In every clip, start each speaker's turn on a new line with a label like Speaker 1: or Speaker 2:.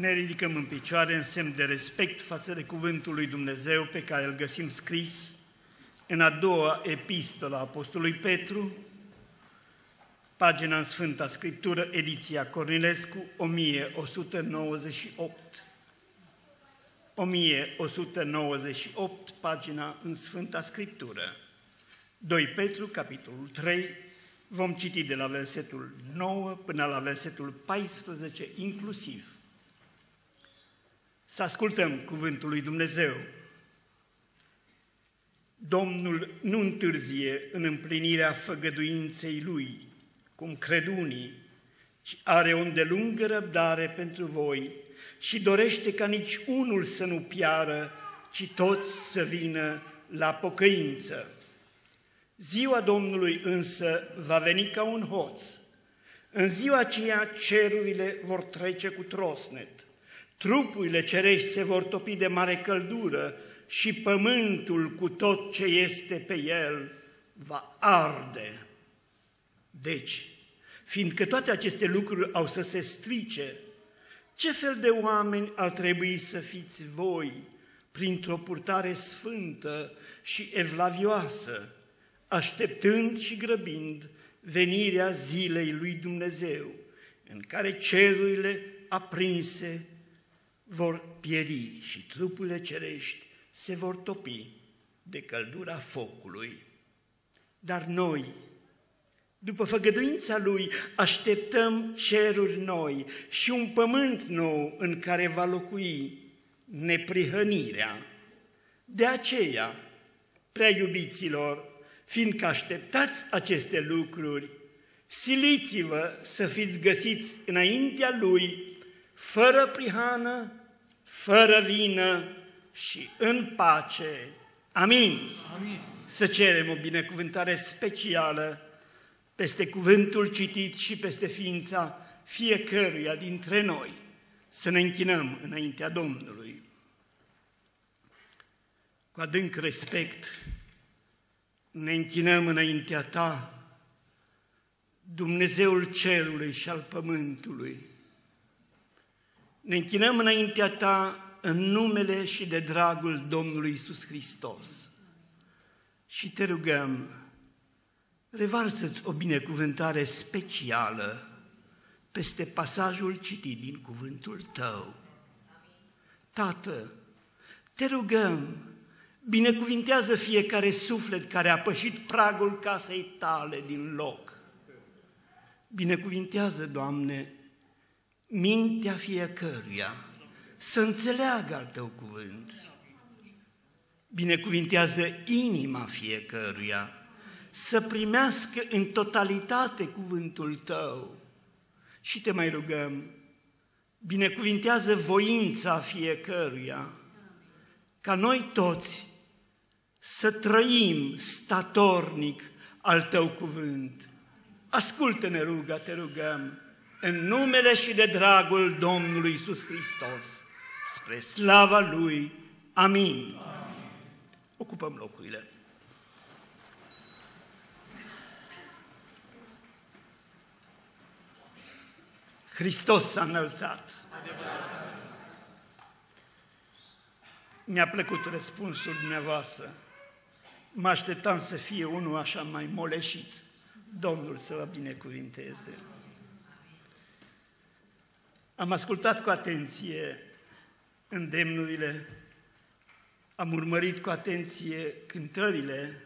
Speaker 1: Ne ridicăm în picioare în semn de respect față de cuvântul lui Dumnezeu pe care îl găsim scris în a doua epistolă a Apostolului Petru, pagina în Sfânta Scriptură, ediția Cornilescu, 1198. 1198, pagina în Sfânta Scriptură. 2 Petru, capitolul 3, vom citi de la versetul 9 până la versetul 14 inclusiv. Să ascultăm cuvântul lui Dumnezeu. Domnul nu întârzie în împlinirea făgăduinței Lui, cum cred unii, ci are o îndelungă răbdare pentru voi și dorește ca nici unul să nu piară, ci toți să vină la pocăință. Ziua Domnului însă va veni ca un hoț. În ziua aceea cerurile vor trece cu trosnet, trupurile cerești se vor topi de mare căldură și pământul cu tot ce este pe el va arde. Deci, fiindcă toate aceste lucruri au să se strice, ce fel de oameni ar trebui să fiți voi printr-o purtare sfântă și evlavioasă, așteptând și grăbind venirea zilei lui Dumnezeu, în care cerurile aprinse vor pieri și trupurile cerești se vor topi de căldura focului. Dar noi, după făgăduința Lui, așteptăm ceruri noi și un pământ nou în care va locui neprihănirea. De aceea, prea iubiților, fiindcă așteptați aceste lucruri, siliți-vă să fiți găsiți înaintea Lui, fără prihană, fără vină și în pace. Amin. Amin. Să cerem o binecuvântare specială peste cuvântul citit și peste ființa fiecăruia dintre noi. Să ne închinăm înaintea Domnului. Cu adânc respect ne închinăm înaintea Ta, Dumnezeul cerului și al pământului. Ne închinăm înaintea Ta în numele și de dragul Domnului Isus Hristos. Și te rugăm, revarsă-ți o binecuvântare specială peste pasajul citit din cuvântul Tău. Tată, te rugăm, binecuvintează fiecare suflet care a pășit pragul casei Tale din loc. Binecuvintează, Doamne, mintea fiecăruia, să înțeleagă al Tău cuvânt. Binecuvintează inima fiecăruia să primească în totalitate cuvântul Tău. Și te mai rugăm, binecuvintează voința fiecăruia, ca noi toți să trăim statornic al Tău cuvânt. Ascultă-ne ruga, te rugăm, în numele și de dragul Domnului Isus Hristos spre slava Lui. Amin. Amin. Ocupăm locurile. Hristos s-a înălțat. Mi-a plăcut răspunsul dumneavoastră. Mă așteptam să fie unul așa mai moleșit. Domnul să vă binecuvinteze. Am ascultat cu atenție îndemnurile, am urmărit cu atenție cântările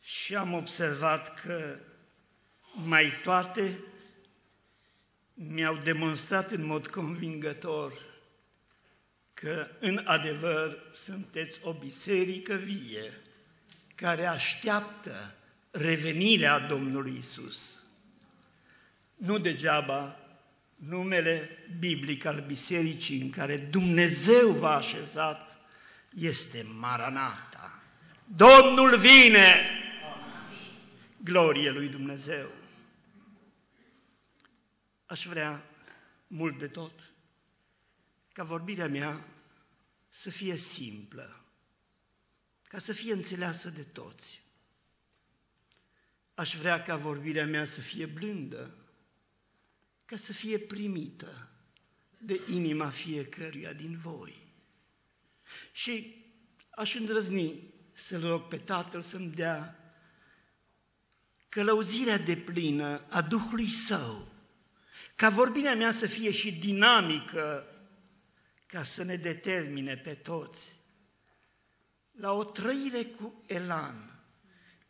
Speaker 1: și am observat că mai toate mi-au demonstrat în mod convingător că în adevăr sunteți o biserică vie care așteaptă revenirea Domnului Isus. Nu degeaba numele biblic al bisericii în care Dumnezeu v-a așezat este Maranata. Domnul vine! Glorie lui Dumnezeu! Aș vrea mult de tot ca vorbirea mea să fie simplă, ca să fie înțeleasă de toți. Aș vrea ca vorbirea mea să fie blândă, ca să fie primită de inima fiecăruia din voi. Și aș îndrăzni să-L rog pe Tatăl să-mi dea călăuzirea de plină a Duhului Său, ca vorbirea mea să fie și dinamică, ca să ne determine pe toți la o trăire cu elan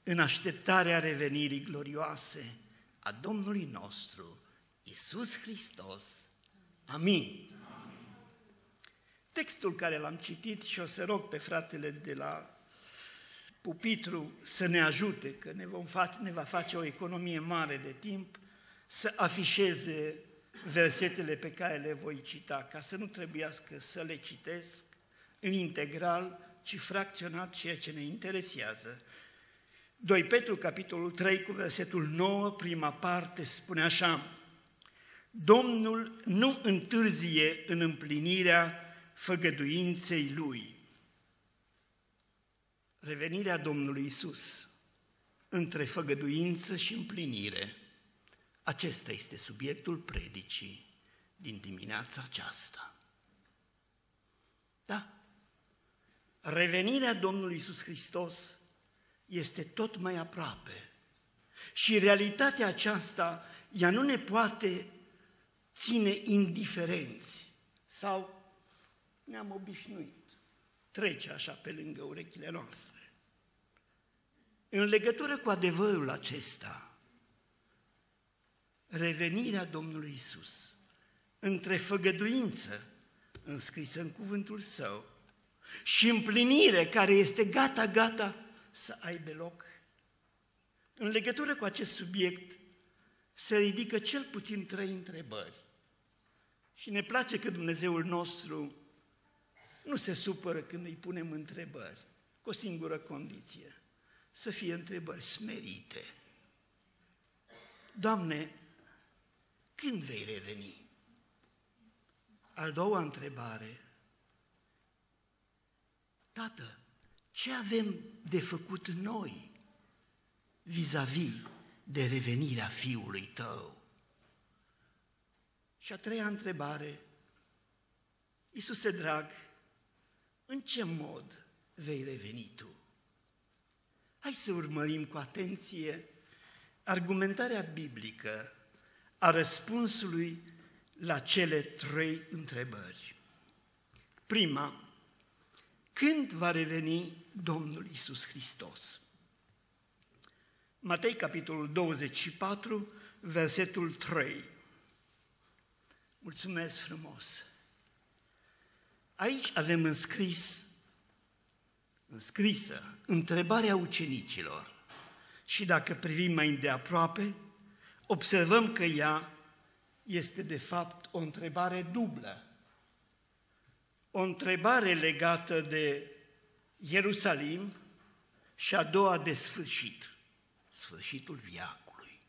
Speaker 1: în așteptarea revenirii glorioase a Domnului nostru, Isus Hristos. Amin. Textul care l-am citit și o să rog pe fratele de la pupitru să ne ajute, că ne, vom face, ne va face o economie mare de timp, să afișeze versetele pe care le voi cita, ca să nu trebuiască să le citesc în integral, ci fracționat ceea ce ne interesează. 2 Petru, capitolul 3, cu versetul 9, prima parte, spune așa, Domnul nu întârzie în împlinirea făgăduinței Lui. Revenirea Domnului Isus între făgăduință și împlinire. Acesta este subiectul predicii din dimineața aceasta. Da, revenirea Domnului Isus Hristos este tot mai aproape. Și realitatea aceasta, ea nu ne poate ține indiferenți sau ne-am obișnuit. Trece așa pe lângă urechile noastre. În legătură cu adevărul acesta, revenirea Domnului Isus între făgăduință înscrisă în cuvântul Său și împlinire care este gata, gata să aibă loc. În legătură cu acest subiect se ridică cel puțin trei întrebări. Și ne place că Dumnezeul nostru nu se supără când îi punem întrebări, cu o singură condiție, să fie întrebări smerite. Doamne, când vei reveni? Al doua întrebare, Tată, ce avem de făcut noi vis-a-vis de revenirea Fiului Tău? Și a treia întrebare, Iisuse drag, în ce mod vei reveni Tu? Hai să urmărim cu atenție argumentarea biblică a răspunsului la cele trei întrebări. Prima, când va reveni Domnul Isus Hristos? Matei, capitolul 24, versetul 3. Mulțumesc frumos! Aici avem înscris, înscrisă întrebarea ucenicilor și dacă privim mai îndeaproape, observăm că ea este de fapt o întrebare dublă o întrebare legată de Ierusalim și a doua de sfârșit, sfârșitul viacului.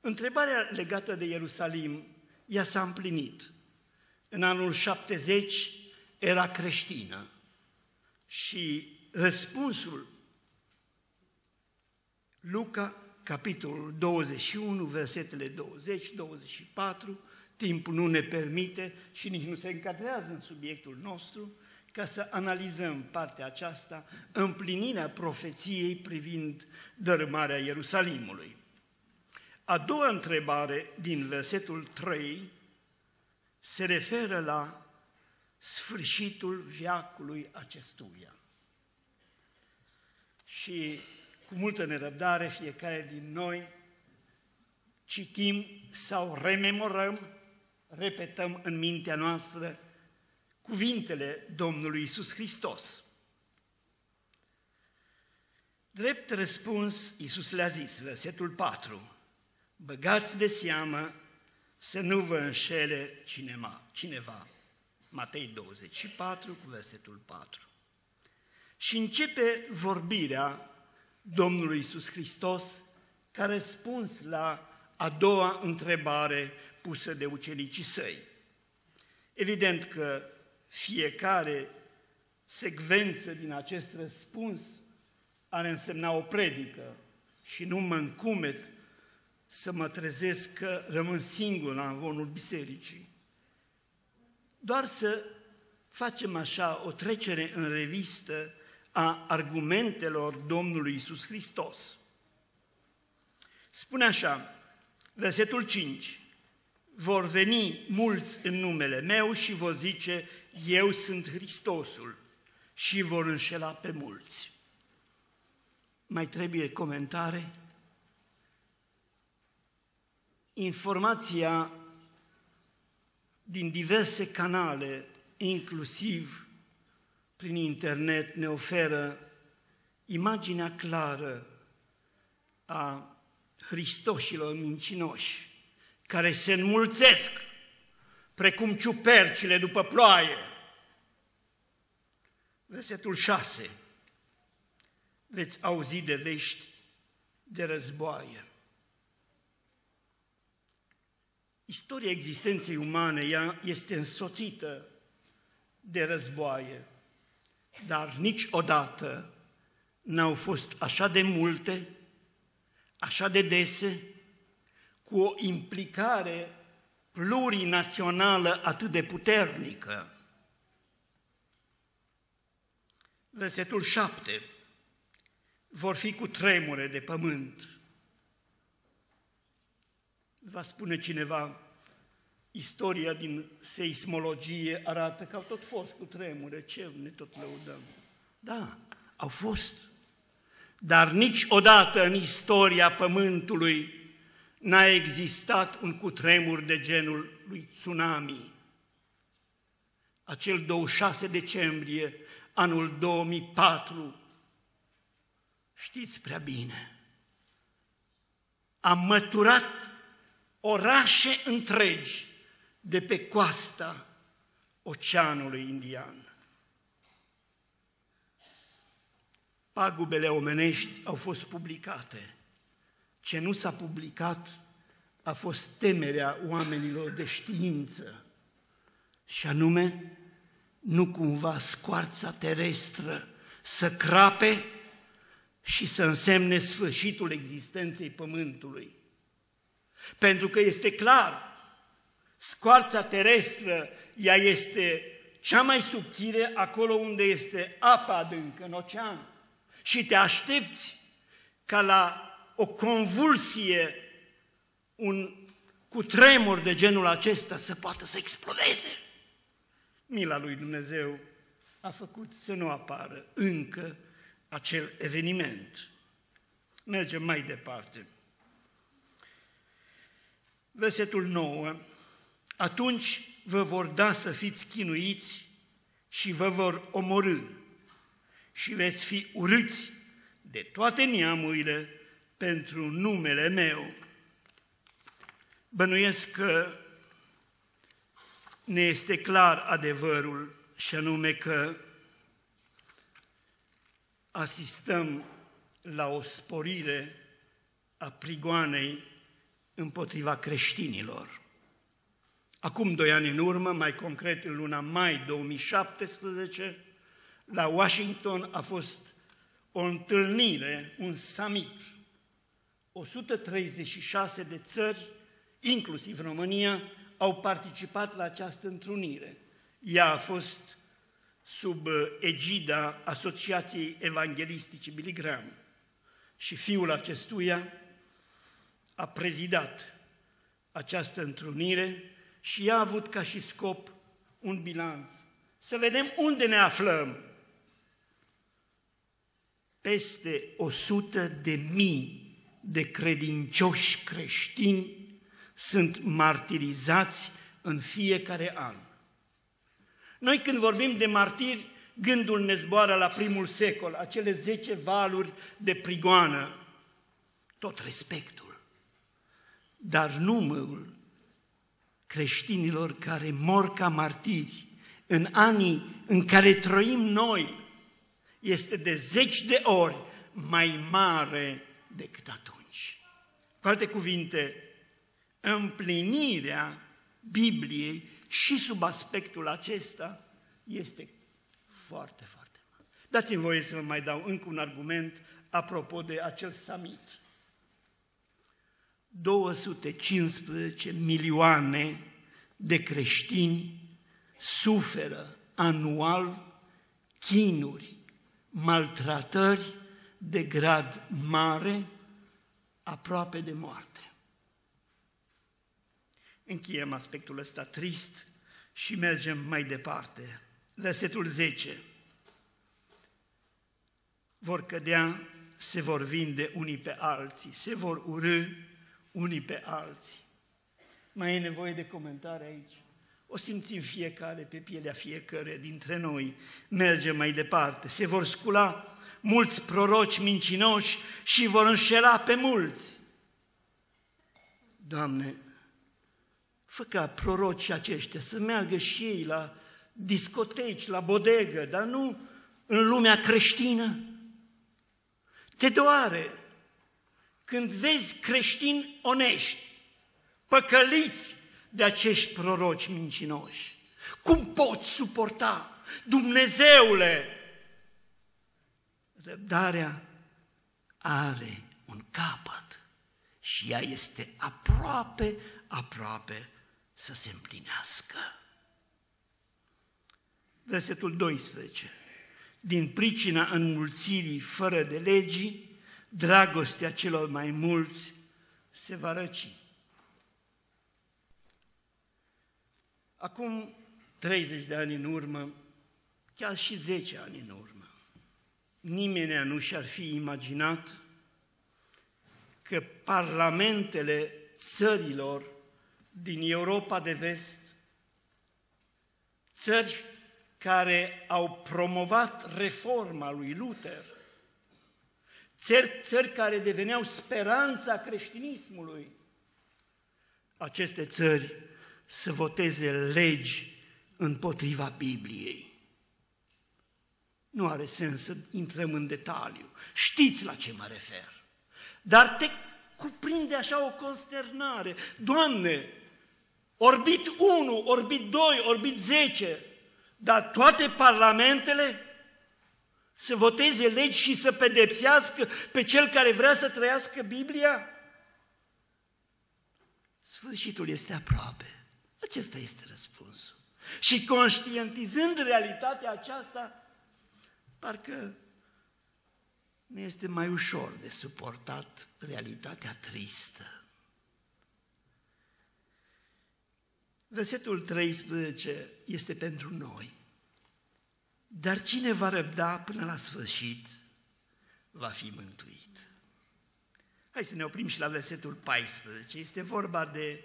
Speaker 1: Întrebarea legată de Ierusalim, ea s-a împlinit. În anul 70 era creștină și răspunsul Luca, capitolul 21, versetele 20-24, Timpul nu ne permite și nici nu se încadrează în subiectul nostru ca să analizăm partea aceasta, împlinirea profeției privind dărâmarea Ierusalimului. A doua întrebare din versetul 3 se referă la sfârșitul viacului acestuia. Și cu multă nerăbdare fiecare din noi citim sau rememorăm repetăm în mintea noastră cuvintele Domnului Isus Hristos. Drept răspuns, Iisus le-a zis, versetul 4, băgați de seamă să nu vă înșele cineva, cineva. Matei 24 cu versetul 4. Și începe vorbirea Domnului Iisus Hristos ca răspuns la a doua întrebare pusă de ucenicii săi. Evident că fiecare secvență din acest răspuns ar însemna o predică și nu mă încumet să mă trezesc că rămân singur la învonul bisericii. doar să facem așa o trecere în revistă a argumentelor Domnului Isus Hristos. Spune așa, versetul 5, vor veni mulți în numele meu și vor zice, eu sunt Hristosul și vor înșela pe mulți. Mai trebuie comentare? Informația din diverse canale, inclusiv prin internet, ne oferă imaginea clară a Hristoșilor mincinoși, care se înmulțesc precum ciupercile după ploaie. Versetul 6. Veți auzi de vești de războaie. Istoria existenței umane ea este însoțită de războaie, dar niciodată n-au fost așa de multe, așa de dese, cu o implicare plurinațională atât de puternică. Versetul 7. Vor fi cu tremure de pământ. Va spune cineva, istoria din seismologie arată că au tot fost cu tremure, ce ne tot lăudăm. Da, au fost. Dar niciodată în istoria Pământului n-a existat un cutremur de genul lui tsunami. Acel 26 decembrie, anul 2004, știți prea bine, a măturat orașe întregi de pe coasta Oceanului Indian. Pagubele omenești au fost publicate. Ce nu s-a publicat a fost temerea oamenilor de știință, și anume, nu cumva scoarța terestră să crape și să însemne sfârșitul existenței Pământului. Pentru că este clar, scoarța terestră, ea este cea mai subțire acolo unde este apa adâncă, în ocean. Și te aștepți ca la o convulsie, un cutremur de genul acesta să poată să explodeze. Mila lui Dumnezeu a făcut să nu apară încă acel eveniment. Mergem mai departe. Versetul 9. Atunci vă vor da să fiți chinuiți și vă vor omorâ și veți fi urâți de toate neamurile pentru numele meu. Bănuiesc că ne este clar adevărul și anume că asistăm la o sporire a prigoanei împotriva creștinilor. Acum doi ani în urmă, mai concret în luna mai 2017, la Washington a fost o întâlnire, un summit 136 de țări, inclusiv România, au participat la această întrunire. Ea a fost sub uh, egida Asociației Evanghelistice Billy Graham și fiul acestuia a prezidat această întrunire și ea a avut ca și scop un bilanț. Să vedem unde ne aflăm. Peste 100 de mii de credincioși creștini sunt martirizați în fiecare an. Noi când vorbim de martiri, gândul ne zboară la primul secol, acele zece valuri de prigoană, tot respectul. Dar numărul creștinilor care mor ca martiri în anii în care trăim noi este de zeci de ori mai mare decât atunci. Cu alte cuvinte, împlinirea Bibliei și sub aspectul acesta este foarte, foarte mare. Dați-mi voie să vă mai dau încă un argument apropo de acel summit. 215 milioane de creștini suferă anual chinuri, maltratări de grad mare, aproape de moarte. Încheiem aspectul ăsta trist și mergem mai departe. Versetul 10. Vor cădea, se vor vinde unii pe alții, se vor urâ unii pe alții. Mai e nevoie de comentare aici? O simțim fiecare pe pielea fiecare dintre noi. Mergem mai departe. Se vor scula mulți proroci mincinoși și vor înșela pe mulți. Doamne, fă ca prorocii aceștia să meargă și ei la discoteci, la bodegă, dar nu în lumea creștină. Te doare când vezi creștini onești, păcăliți de acești proroci mincinoși. Cum poți suporta, Dumnezeule? Răbdarea are un capăt și ea este aproape, aproape să se împlinească. Versetul 12. Din pricina înmulțirii fără de legii, dragostea celor mai mulți se va răci. Acum 30 de ani în urmă, chiar și 10 ani în urmă, nimeni nu și-ar fi imaginat că parlamentele țărilor din Europa de vest, țări care au promovat reforma lui Luther, țări, țări care deveneau speranța creștinismului, aceste țări să voteze legi împotriva Bibliei. Nu are sens să intrăm în detaliu. Știți la ce mă refer. Dar te cuprinde așa o consternare. Doamne, orbit 1, orbit 2, orbit 10, dar toate parlamentele să voteze legi și să pedepsească pe cel care vrea să trăiască Biblia? Sfârșitul este aproape. Acesta este răspunsul. Și conștientizând realitatea aceasta, parcă ne este mai ușor de suportat realitatea tristă. Versetul 13 este pentru noi. Dar cine va răbda până la sfârșit, va fi mântuit. Hai să ne oprim și la versetul 14. Este vorba de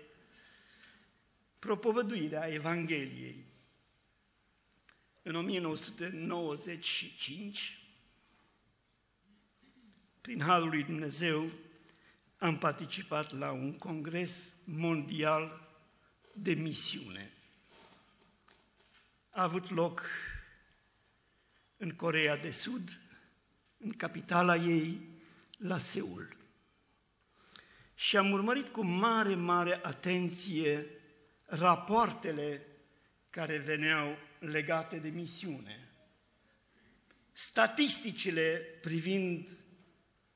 Speaker 1: propovăduirea Evangheliei. În 1995, prin Harul lui Dumnezeu, am participat la un congres mondial de misiune. A avut loc în Corea de Sud, în capitala ei, la Seul. Și am urmărit cu mare, mare atenție rapoartele care veneau legate de misiune, statisticile privind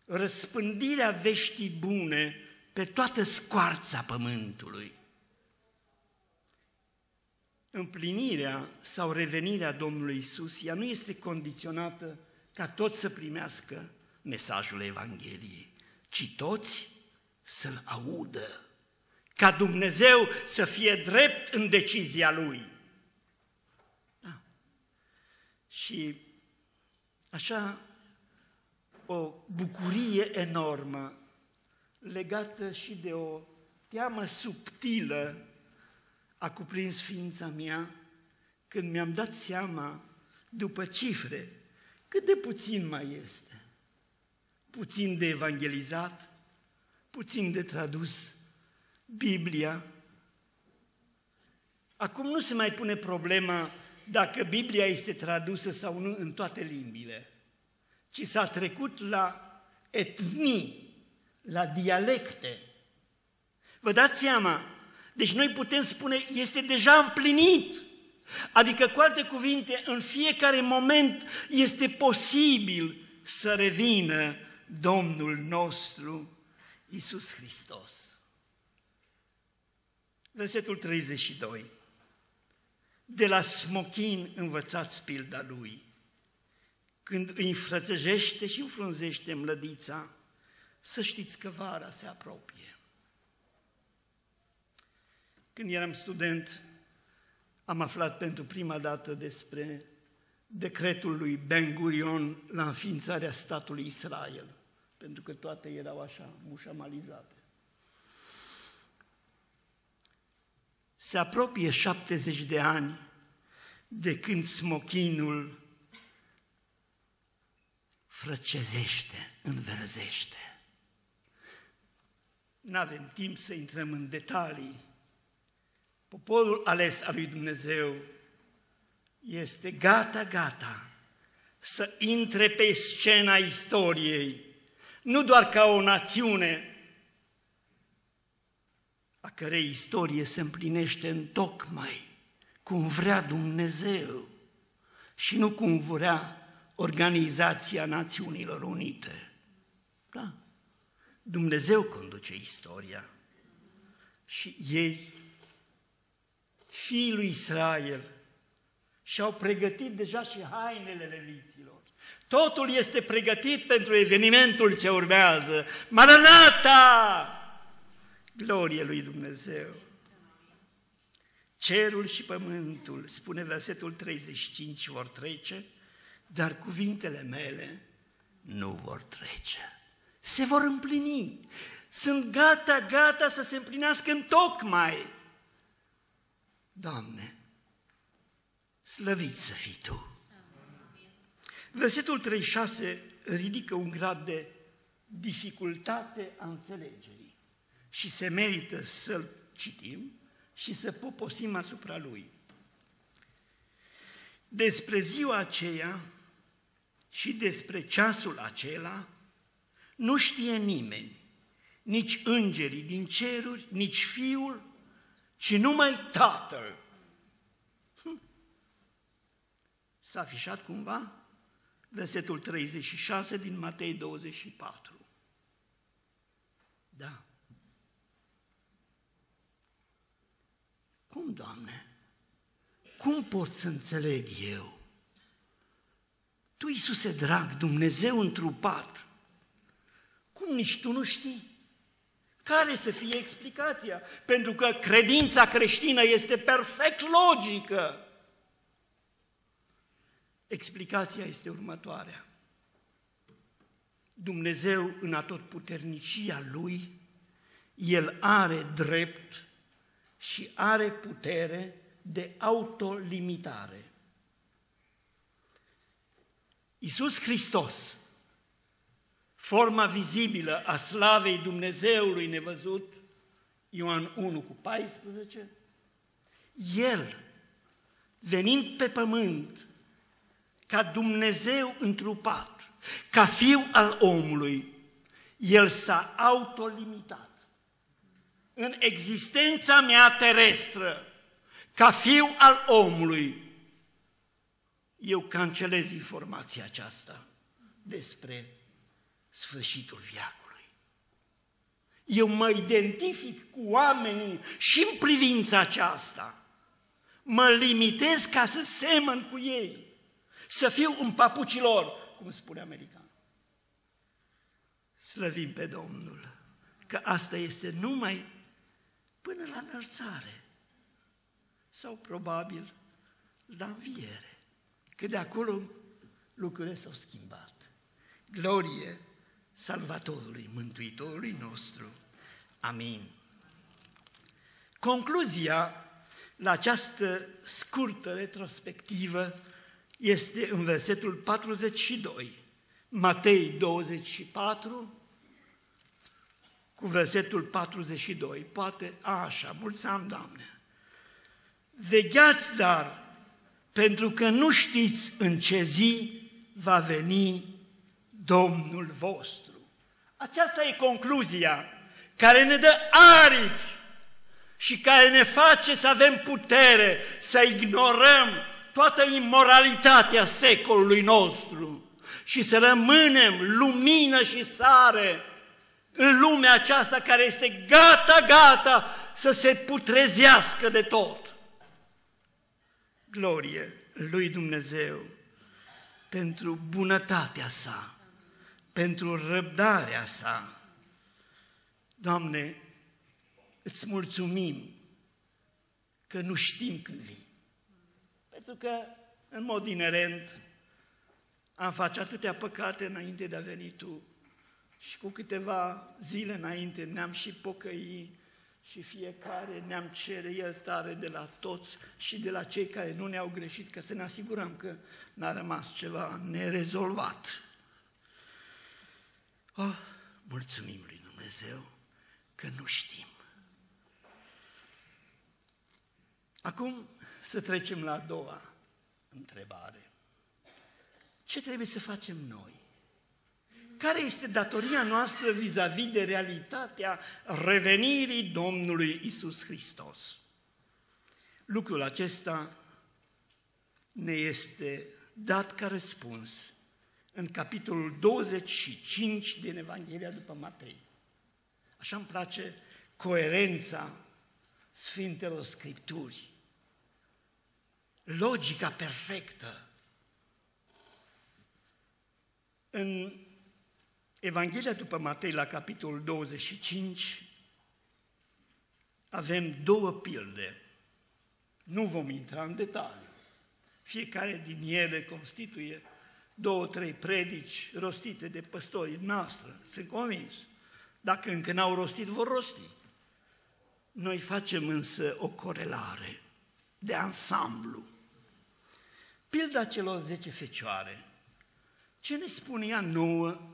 Speaker 1: răspândirea veștii bune pe toată scoarța pământului. Împlinirea sau revenirea Domnului Isus, ea nu este condiționată ca toți să primească mesajul Evangheliei, ci toți să-l audă ca Dumnezeu să fie drept în decizia Lui. Da. Și așa o bucurie enormă legată și de o teamă subtilă a cuprins ființa mea când mi-am dat seama, după cifre, cât de puțin mai este. Puțin de evangelizat, puțin de tradus, Biblia. Acum nu se mai pune problema dacă Biblia este tradusă sau nu în toate limbile, ci s-a trecut la etnii, la dialecte. Vă dați seama? Deci noi putem spune, este deja împlinit. Adică, cu alte cuvinte, în fiecare moment este posibil să revină Domnul nostru Isus Hristos. Versetul 32. De la smochin învățați pilda lui. Când îi înfrățăjește și înfrunzește mlădița, să știți că vara se apropie. Când eram student, am aflat pentru prima dată despre decretul lui Ben Gurion la înființarea statului Israel, pentru că toate erau așa, mușamalizate. Se apropie 70 de ani de când smochinul frăcezește, înverzește. Nu avem timp să intrăm în detalii. Poporul ales al lui Dumnezeu este gata, gata să intre pe scena istoriei, nu doar ca o națiune, a cărei istorie se împlinește în tocmai cum vrea Dumnezeu și nu cum vrea Organizația Națiunilor Unite. Da? Dumnezeu conduce istoria și ei, fiii lui Israel, și-au pregătit deja și hainele leviților. Totul este pregătit pentru evenimentul ce urmează. Maranata! Glorie lui Dumnezeu! Cerul și pământul, spune versetul 35, vor trece, dar cuvintele mele nu vor trece. Se vor împlini. Sunt gata, gata să se împlinească în tocmai. Doamne, slăvit să fii Tu! Versetul 36 ridică un grad de dificultate a înțelegerii și se merită să-l citim și să poposim asupra lui. Despre ziua aceea și despre ceasul acela nu știe nimeni, nici îngerii din ceruri, nici Fiul, ci numai Tatăl. Hm. S-a afișat cumva versetul 36 din Matei 24. Da. Cum, Doamne? Cum pot să înțeleg eu? Tu, Iisuse drag, Dumnezeu întrupat, cum nici tu nu știi? Care să fie explicația? Pentru că credința creștină este perfect logică. Explicația este următoarea. Dumnezeu, în atotputernicia Lui, El are drept și are putere de autolimitare. Iisus Hristos, forma vizibilă a slavei Dumnezeului nevăzut, Ioan 1 cu 14, El, venind pe pământ, ca Dumnezeu întrupat, ca fiu al omului, el s-a autolimitat. În existența mea terestră, ca fiu al omului, eu cancelez informația aceasta despre sfârșitul viacului. Eu mă identific cu oamenii și în privința aceasta. Mă limitez ca să semăn cu ei să fiu în papucii lor, cum spune american. Slăvim pe Domnul, că asta este numai până la înălțare sau probabil la înviere, că de acolo lucrurile s-au schimbat. Glorie Salvatorului, Mântuitorului nostru. Amin. Concluzia la această scurtă retrospectivă este în versetul 42, Matei 24, cu versetul 42. Poate așa, mulți am, Doamne. Vegheați, dar, pentru că nu știți în ce zi va veni Domnul vostru. Aceasta e concluzia care ne dă aripi și care ne face să avem putere să ignorăm toată imoralitatea secolului nostru și să rămânem lumină și sare în lumea aceasta care este gata, gata să se putrezească de tot. glorie lui Dumnezeu pentru bunătatea sa, pentru răbdarea sa. Doamne, îți mulțumim că nu știm când vii. Pentru că, în mod inerent, am face atâtea păcate înainte de a veni Tu și cu câteva zile înainte ne-am și pocăi și fiecare ne-am cere iertare de la toți și de la cei care nu ne-au greșit, ca să ne asigurăm că n-a rămas ceva nerezolvat. Oh, mulțumim lui Dumnezeu că nu știm. Acum să trecem la a doua întrebare. Ce trebuie să facem noi? Care este datoria noastră vis-a-vis -vis de realitatea revenirii Domnului Isus Hristos? Lucrul acesta ne este dat ca răspuns în capitolul 25 din Evanghelia după Matei. Așa îmi place coerența Sfintelor Scripturi, logica perfectă. În Evanghelia după Matei, la capitolul 25, avem două pilde. Nu vom intra în detaliu. Fiecare din ele constituie două, trei predici rostite de păstorii noastre, sunt convins. Dacă încă n-au rostit, vor rosti. Noi facem însă o corelare de ansamblu. Pilda celor zece fecioare. Ce ne spune ea nouă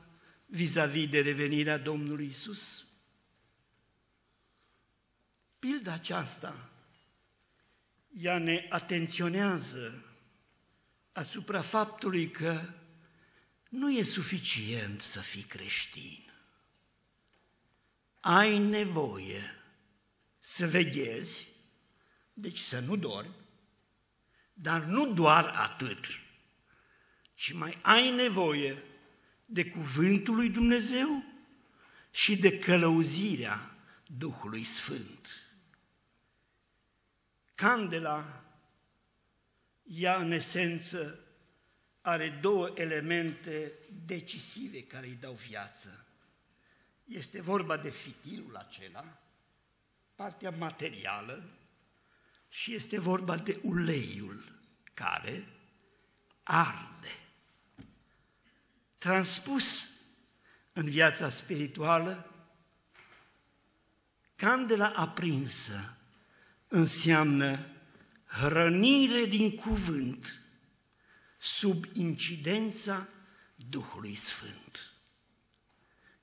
Speaker 1: vis-a-vis de revenirea Domnului Isus? Pilda aceasta, ea ne atenționează asupra faptului că nu e suficient să fii creștin. Ai nevoie să veghezi, deci să nu dormi, dar nu doar atât, ci mai ai nevoie de cuvântul lui Dumnezeu și de călăuzirea Duhului Sfânt. Candela, ea în esență are două elemente decisive care îi dau viață. Este vorba de fitilul acela, partea materială, și este vorba de uleiul care arde. Transpus în viața spirituală, candela aprinsă înseamnă hrănire din cuvânt sub incidența Duhului Sfânt.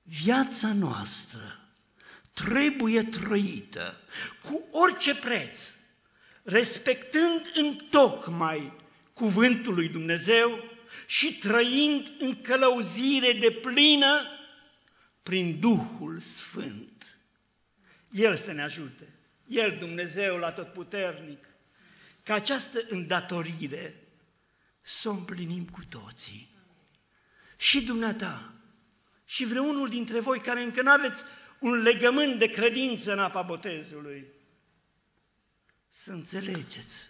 Speaker 1: Viața noastră trebuie trăită cu orice preț, respectând în tocmai cuvântul lui Dumnezeu și trăind în călăuzire de plină prin Duhul Sfânt. El să ne ajute, El, Dumnezeu la tot puternic, ca această îndatorire să o împlinim cu toții. Și dumneata, și vreunul dintre voi care încă nu aveți un legământ de credință în apa botezului, să înțelegeți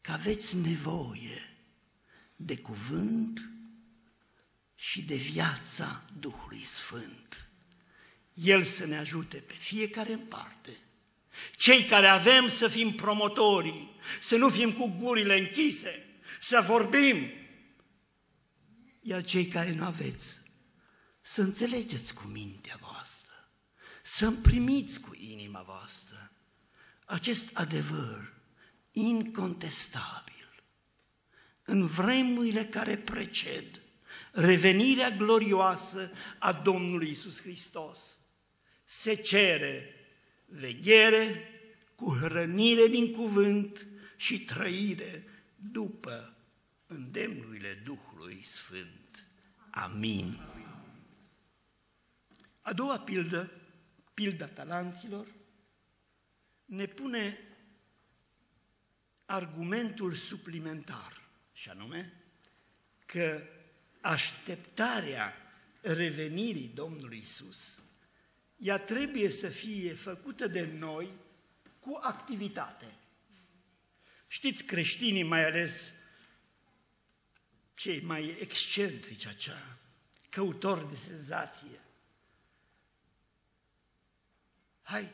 Speaker 1: că aveți nevoie de cuvânt și de viața Duhului Sfânt. El să ne ajute pe fiecare în parte. Cei care avem să fim promotorii, să nu fim cu gurile închise, să vorbim. Iar cei care nu aveți, să înțelegeți cu mintea voastră, să împrimiți cu inima voastră acest adevăr incontestabil. În vremurile care preced revenirea glorioasă a Domnului Isus Hristos, se cere veghere cu hrănire din cuvânt și trăire după îndemnurile Duhului Sfânt. Amin. A doua pildă, pilda talanților, ne pune argumentul suplimentar, și anume că așteptarea revenirii Domnului Isus, ea trebuie să fie făcută de noi cu activitate. Știți, creștinii, mai ales cei mai excentrici acea, căutori de senzație. Hai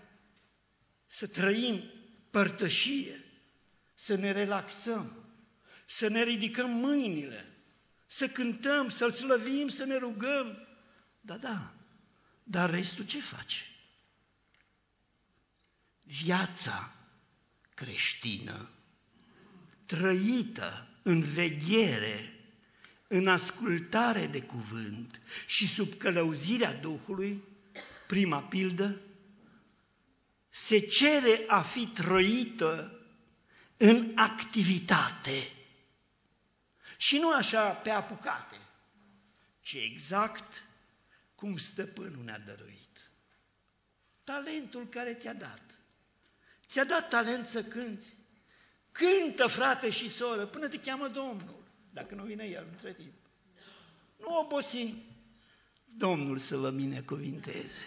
Speaker 1: să trăim părtășie, să ne relaxăm, să ne ridicăm mâinile, să cântăm, să-L slăvim, să ne rugăm. Da, da, dar restul ce faci? Viața creștină, trăită în veghere, în ascultare de cuvânt și sub călăuzirea Duhului, prima pildă, se cere a fi trăită în activitate și nu așa pe apucate, ci exact cum stăpânul ne-a dăruit. Talentul care ți-a dat. Ți-a dat talent să cânți. Cântă, frate și soră, până te cheamă Domnul, dacă nu vine El între timp. Nu obosi. Domnul să vă binecuvinteze.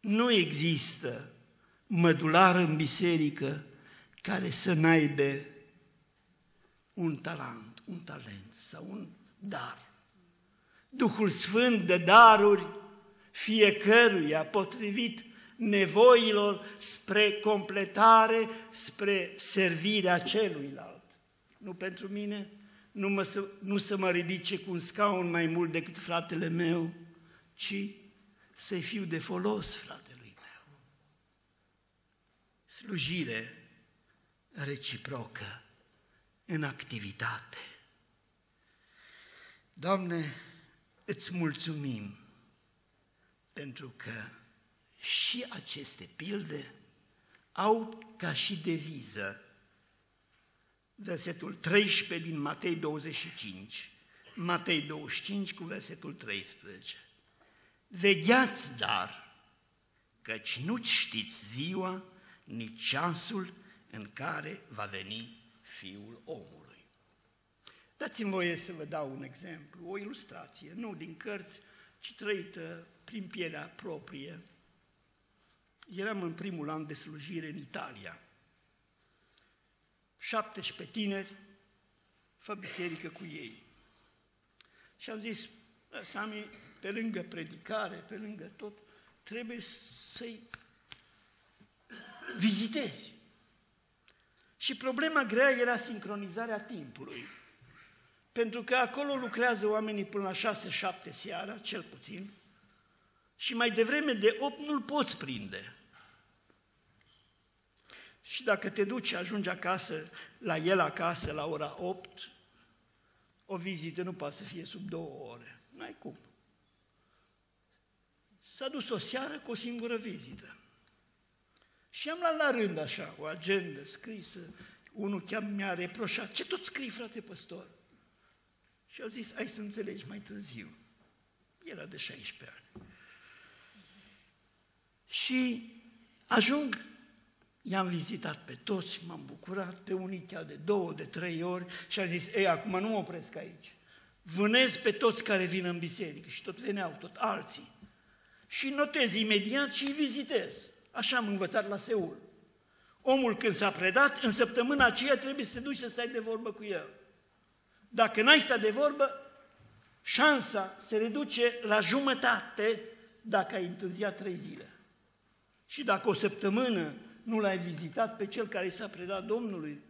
Speaker 1: Nu există mădular în biserică care să n-aibă un talent, un talent sau un dar. Duhul Sfânt de daruri fiecăruia potrivit nevoilor spre completare, spre servirea celuilalt. Nu pentru mine, nu, mă, nu să mă ridice cu un scaun mai mult decât fratele meu, ci să-i fiu de folos fratelui meu. Slujire reciprocă în activitate. Doamne, îți mulțumim pentru că și aceste pilde au ca și deviză versetul 13 din Matei 25, Matei 25 cu versetul 13. Vegheați dar, căci nu știți ziua, nici ceasul în care va veni Fiul omului. Dați-mi voie să vă dau un exemplu, o ilustrație, nu din cărți, ci trăită prin pielea proprie. Eram în primul an de slujire în Italia. 17 tineri, fă biserică cu ei. Și am zis, Sami, pe lângă predicare, pe lângă tot, trebuie să-i vizitezi. Și problema grea era sincronizarea timpului. Pentru că acolo lucrează oamenii până la 6-7 seara, cel puțin, și mai devreme de 8 nu-l poți prinde. Și dacă te duci și ajungi acasă, la el acasă, la ora 8, o vizită nu poate să fie sub două ore. N-ai cum. S-a dus o seară cu o singură vizită. Și am luat la rând așa, o agendă scrisă, unul chiar mi-a reproșat, ce tot scrii, frate păstor? Și au zis, ai să înțelegi mai târziu. Era de 16 ani. Și ajung, i-am vizitat pe toți, m-am bucurat, pe unii chiar de două, de trei ori și am zis, ei, acum nu mă opresc aici. Vânez pe toți care vin în biserică și tot veneau, tot alții. Și notez imediat și îi vizitez. Așa am învățat la Seul. Omul când s-a predat, în săptămâna aceea trebuie să te duci să stai de vorbă cu el. Dacă n-ai stat de vorbă, șansa se reduce la jumătate dacă ai întârziat trei zile. Și dacă o săptămână nu l-ai vizitat pe cel care s-a predat Domnului,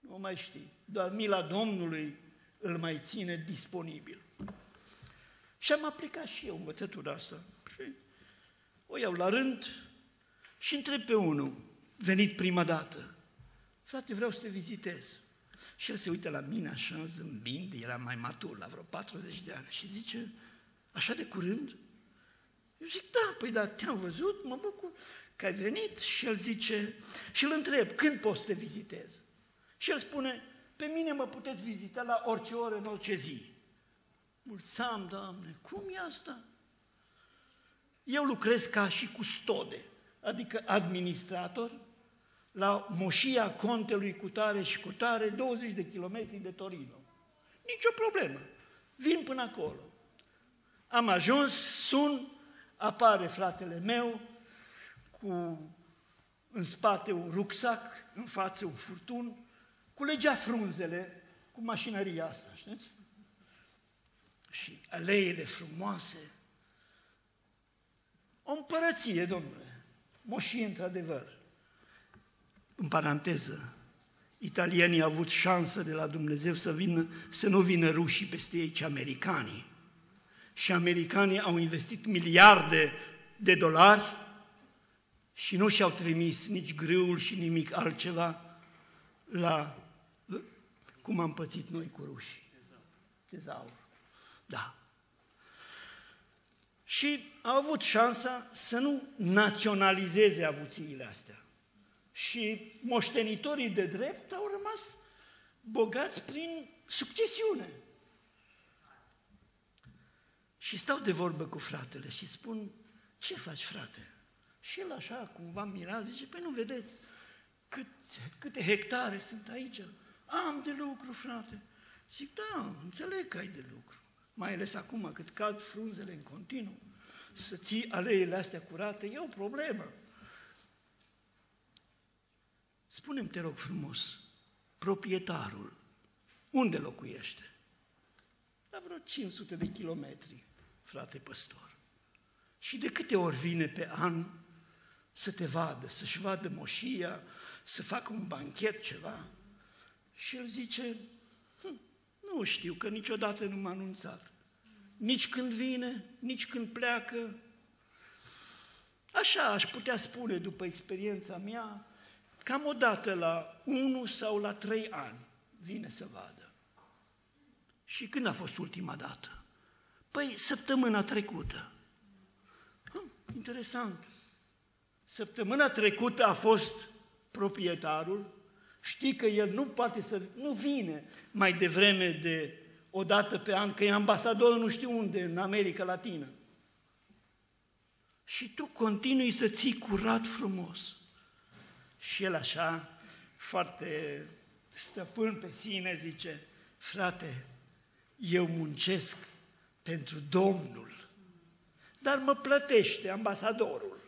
Speaker 1: nu mai știi, doar mila Domnului îl mai ține disponibil. Și am aplicat și eu învățătura asta. Și o iau la rând și întreb pe unul, venit prima dată, frate, vreau să te vizitez. Și el se uită la mine așa, zâmbind, era mai matur, la vreo 40 de ani, și zice, așa de curând? Eu zic, da, păi da, te-am văzut, mă bucur că ai venit. Și el zice, și îl întreb, când poți să te vizitez? Și el spune, pe mine mă puteți vizita la orice oră, în orice zi. Mulțam, Doamne, cum e asta? Eu lucrez ca și custode, adică administrator, la moșia contelui cu tare și cu tare, 20 de kilometri de Torino. Nici o problemă. Vin până acolo. Am ajuns, sun, apare fratele meu cu în spate un rucsac, în față un furtun, culegea frunzele cu mașinăria asta, știți? Și aleile frumoase. O împărăție, domnule, moșie într-adevăr. În paranteză, italienii au avut șansă de la Dumnezeu să, vină, să nu vină rușii peste ei, ci americanii. Și americanii au investit miliarde de dolari și nu și-au trimis nici grâul și nimic altceva la cum am pățit noi cu rușii. Tezaur. Da. Și au avut șansa să nu naționalizeze avuțiile astea. Și moștenitorii de drept au rămas bogați prin succesiune. Și stau de vorbă cu fratele și spun, ce faci, frate? Și el așa, cumva mirat, zice, păi nu vedeți cât, câte hectare sunt aici? Am de lucru, frate. Zic, da, înțeleg că ai de lucru. Mai ales acum cât cad frunzele în continuu. Să ții aleile astea curate e o problemă. Spune-mi, te rog frumos, proprietarul, unde locuiește? La vreo 500 de kilometri, frate păstor. Și de câte ori vine pe an să te vadă, să-și vadă moșia, să facă un banchet, ceva? Și el zice, hm, nu știu, că niciodată nu m-a anunțat. Nici când vine, nici când pleacă. Așa aș putea spune, după experiența mea, cam o dată la unu sau la trei ani vine să vadă. Și când a fost ultima dată? Păi săptămâna trecută. Hm, interesant. Săptămâna trecută a fost proprietarul, știi că el nu poate să, nu vine mai devreme de o dată pe an, că e ambasador nu știu unde, în America Latină. Și tu continui să ții curat frumos. Și el așa, foarte stăpân pe sine, zice, frate, eu muncesc pentru Domnul, dar mă plătește ambasadorul.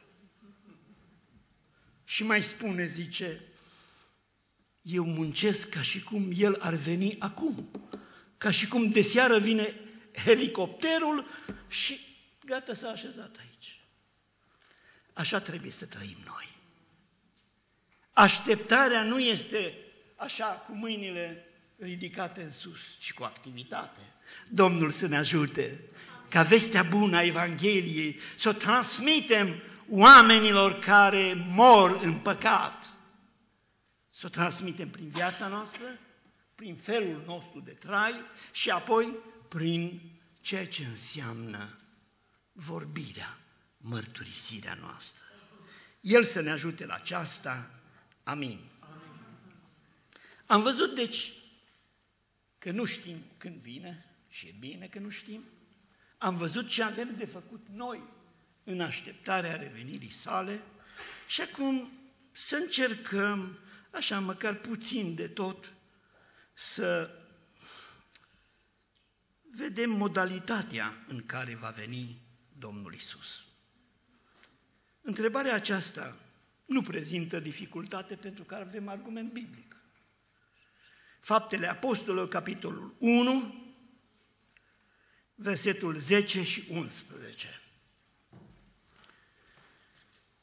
Speaker 1: Și mai spune, zice, eu muncesc ca și cum el ar veni acum, ca și cum de seară vine helicopterul și gata s-a așezat aici. Așa trebuie să trăim noi. Așteptarea nu este așa cu mâinile ridicate în sus, ci cu activitate. Domnul să ne ajute ca vestea bună a Evangheliei să o transmitem oamenilor care mor în păcat. Să o transmitem prin viața noastră, prin felul nostru de trai și apoi prin ceea ce înseamnă vorbirea, mărturisirea noastră. El să ne ajute la aceasta. Amin. Am văzut, deci, că nu știm când vine și e bine că nu știm. Am văzut ce avem de făcut noi în așteptarea revenirii sale și acum să încercăm, așa măcar puțin de tot, să vedem modalitatea în care va veni Domnul Isus. Întrebarea aceasta nu prezintă dificultate pentru că avem argument biblic. Faptele Apostolilor, capitolul 1, versetul 10 și 11.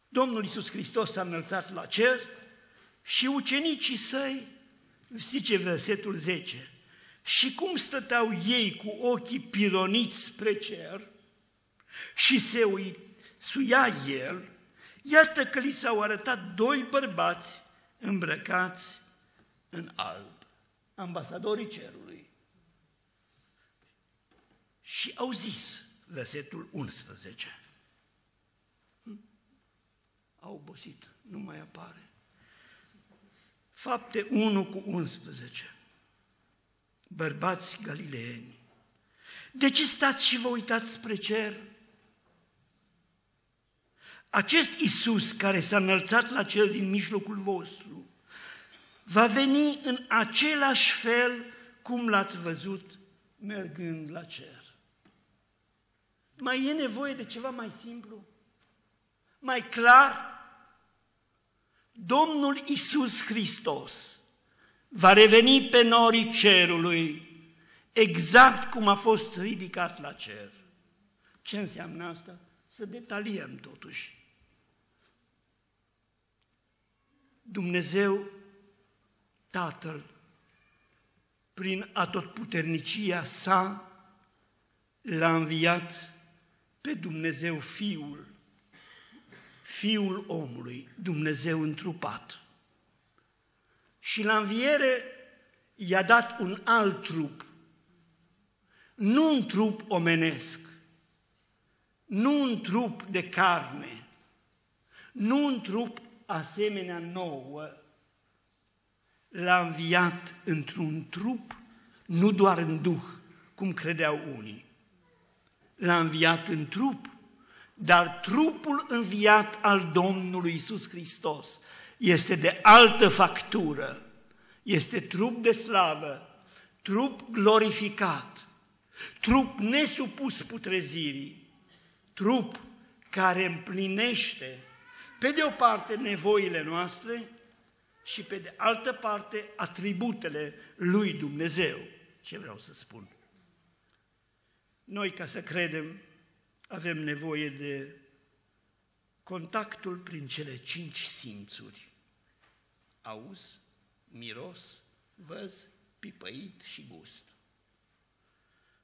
Speaker 1: Domnul Iisus Hristos s-a înălțat la cer și ucenicii săi, zice versetul 10, și cum stăteau ei cu ochii pironiți spre cer și se suia el, iată că li s-au arătat doi bărbați îmbrăcați în alb, ambasadorii cerului. Și au zis, versetul 11, a obosit, nu mai apare. Fapte 1 cu 11. Bărbați galileeni, de ce stați și vă uitați spre cer? Acest Isus care s-a înălțat la cel din mijlocul vostru va veni în același fel cum l-ați văzut mergând la cer. Mai e nevoie de ceva mai simplu? Mai clar? Domnul Isus Hristos va reveni pe norii cerului exact cum a fost ridicat la cer. Ce înseamnă asta? Să detaliem totuși. Dumnezeu, Tatăl, prin atotputernicia sa, l-a înviat pe Dumnezeu Fiul, Fiul omului, Dumnezeu întrupat. Și la înviere i-a dat un alt trup, nu un trup omenesc, nu un trup de carne, nu un trup asemenea nouă, l-a înviat într-un trup, nu doar în duh, cum credeau unii. L-a înviat în trup, dar trupul înviat al Domnului Isus Hristos este de altă factură, este trup de slavă, trup glorificat, trup nesupus putrezirii, trup care împlinește, pe de o parte, nevoile noastre și pe de altă parte, atributele lui Dumnezeu. Ce vreau să spun? Noi, ca să credem, avem nevoie de contactul prin cele cinci simțuri. Auz, miros, văz, pipăit și gust.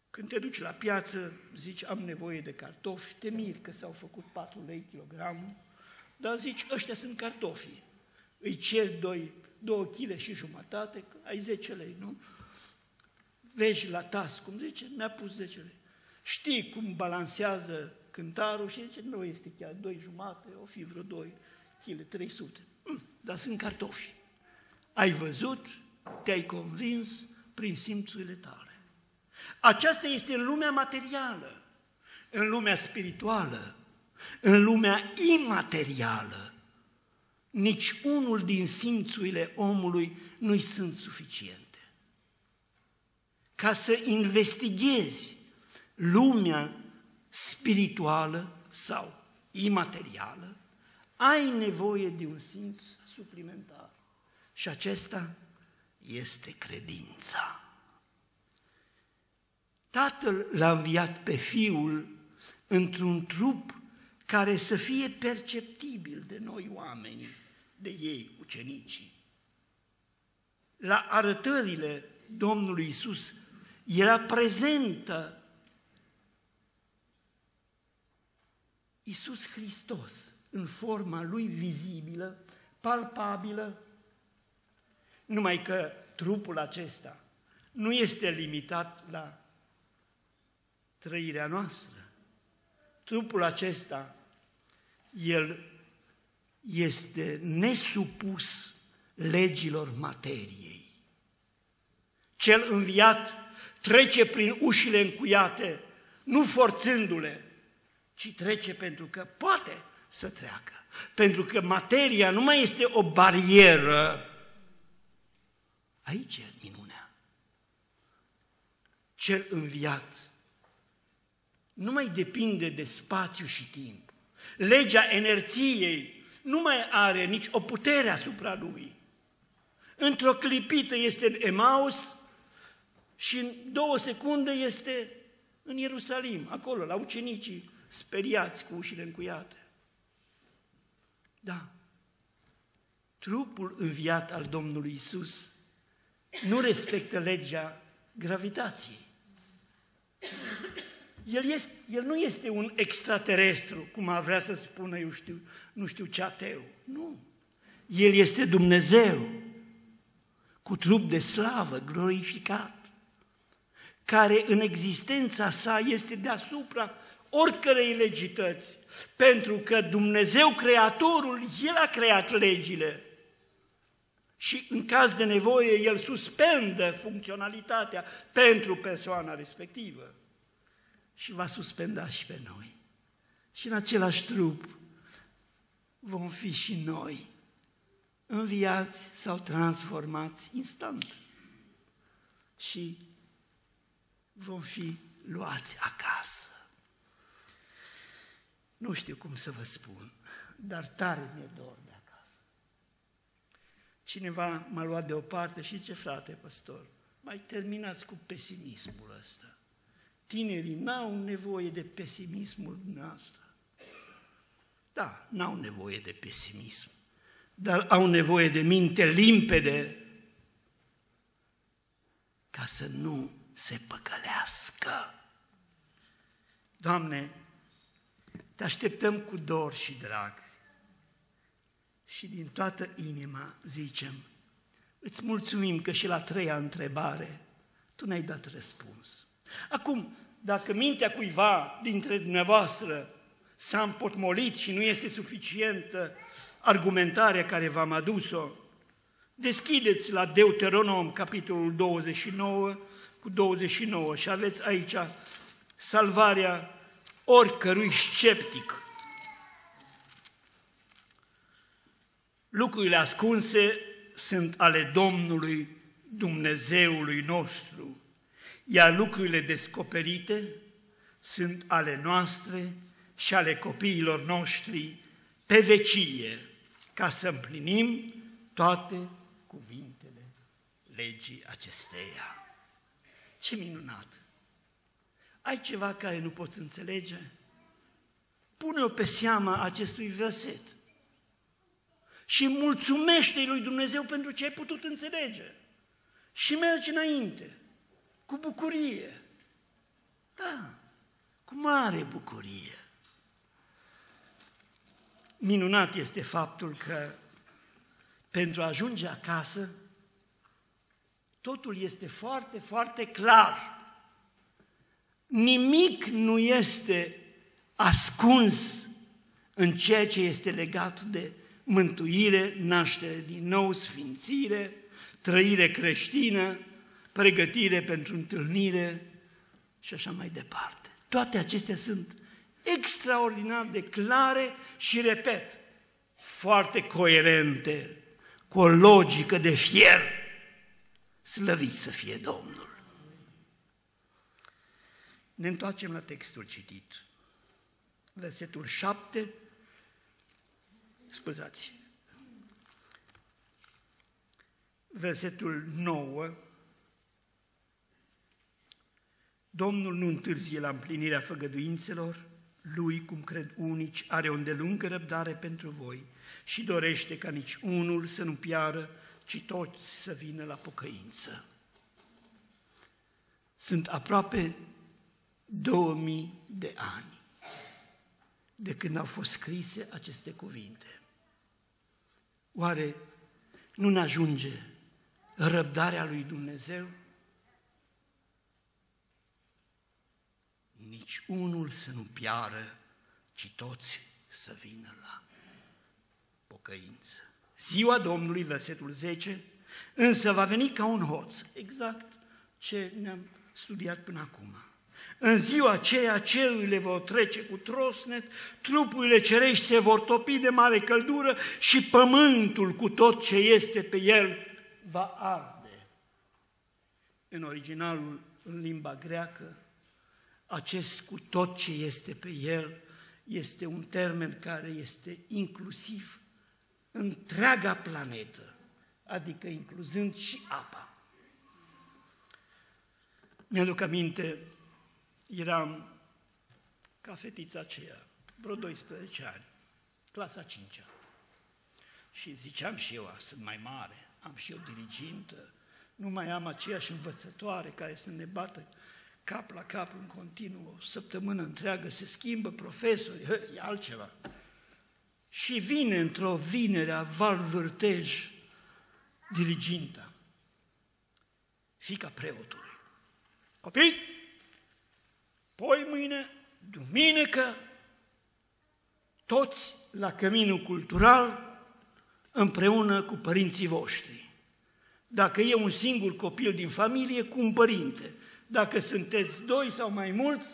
Speaker 1: Când te duci la piață, zici, am nevoie de cartofi, te miri că s-au făcut 4 lei kilogramul, dar zici, ăștia sunt cartofii. Îi cer 2, 2 kg și jumătate, că ai 10 lei, nu? Vezi la tas, cum zice, mi-a pus 10 lei. Știi cum balansează cântarul și zice, nu este chiar 2 jumate, o fi vreo 2 kg, 300. Mm, dar sunt cartofi. Ai văzut, te-ai convins prin simțurile tale. Aceasta este în lumea materială, în lumea spirituală, în lumea imaterială. Nici unul din simțurile omului nu-i sunt suficiente. Ca să investighezi lumea spirituală sau imaterială, ai nevoie de un simț suplimentar. Și acesta este credința. Tatăl l-a înviat pe Fiul într-un trup care să fie perceptibil de noi oamenii, de ei, ucenicii. La arătările Domnului Isus era prezentă Isus Hristos în forma lui vizibilă, palpabilă, numai că trupul acesta nu este limitat la trăirea noastră. Trupul acesta, el este nesupus legilor materiei. Cel înviat trece prin ușile încuiate, nu forțându-le, ci trece pentru că poate să treacă. Pentru că materia nu mai este o barieră. Aici e minunea. Cel înviat nu mai depinde de spațiu și timp. Legea inerției nu mai are nici o putere asupra lui. Într-o clipită este în Emaus și în două secunde este în Ierusalim, acolo, la ucenicii speriați cu ușile încuiate. Da, trupul înviat al Domnului Isus nu respectă legea gravitației. El, este, el nu este un extraterestru, cum ar vrea să spună, eu știu, nu știu ce ateu. Nu. El este Dumnezeu, cu trup de slavă, glorificat, care în existența sa este deasupra oricărei legități, pentru că Dumnezeu, Creatorul, El a creat legile. Și în caz de nevoie, El suspendă funcționalitatea pentru persoana respectivă și va suspenda și pe noi. Și în același trup vom fi și noi înviați sau transformați instant. Și vom fi luați acasă. Nu știu cum să vă spun, dar tare mi-e dor de acasă. Cineva m-a luat deoparte și zice, frate păstor, mai terminați cu pesimismul ăsta. Tinerii n-au nevoie de pesimismul nostru. Da, n-au nevoie de pesimism, dar au nevoie de minte limpede ca să nu se păcălească. Doamne, te așteptăm cu dor și drag și din toată inima zicem, îți mulțumim că și la treia întrebare tu ne-ai dat răspuns. Acum, dacă mintea cuiva dintre dumneavoastră s-a împotmolit și nu este suficientă argumentarea care v-am adus-o, deschideți la Deuteronom, capitolul 29, cu 29 și aveți aici salvarea oricărui sceptic. Lucrurile ascunse sunt ale Domnului Dumnezeului nostru, iar lucrurile descoperite sunt ale noastre și ale copiilor noștri pe vecie, ca să împlinim toate cuvintele legii acesteia. Ce minunat! Ai ceva care nu poți înțelege? Pune-o pe seama acestui verset și mulțumește lui Dumnezeu pentru ce ai putut înțelege. Și mergi înainte, cu bucurie. Da, cu mare bucurie. Minunat este faptul că pentru a ajunge acasă, totul este foarte, foarte clar. Nimic nu este ascuns în ceea ce este legat de mântuire, naștere din nou, sfințire, trăire creștină, pregătire pentru întâlnire și așa mai departe. Toate acestea sunt extraordinar de clare și, repet, foarte coerente, cu o logică de fier. Slăvit să fie Domnul! Ne întoarcem la textul citit. Versetul 7, scuzați, versetul 9, Domnul nu întârzie la împlinirea făgăduințelor, lui, cum cred unici, are o îndelungă răbdare pentru voi și dorește ca nici unul să nu piară, ci toți să vină la pocăință. Sunt aproape 2000 de ani de când au fost scrise aceste cuvinte. Oare nu ne ajunge răbdarea lui Dumnezeu? Nici unul să nu piară, ci toți să vină la pocăință. Ziua Domnului, versetul 10, însă va veni ca un hoț, exact ce ne-am studiat până acum. În ziua aceea cerurile vor trece cu trosnet, trupurile cerești se vor topi de mare căldură și pământul cu tot ce este pe el va arde. În originalul, în limba greacă, acest cu tot ce este pe el este un termen care este inclusiv întreaga planetă, adică incluzând și apa. Mi-aduc aminte Eram ca fetița aceea, vreo 12 ani, clasa 5 -a. Și ziceam și eu, sunt mai mare, am și eu dirigintă, nu mai am aceeași învățătoare care să ne bată cap la cap în continuu, o săptămână întreagă, se schimbă profesori, e altceva. Și vine într-o vinere a valvârtej diriginta, fica preotului. Copii, poi mâine, duminică, toți la căminul cultural, împreună cu părinții voștri. Dacă e un singur copil din familie, cu un părinte. Dacă sunteți doi sau mai mulți,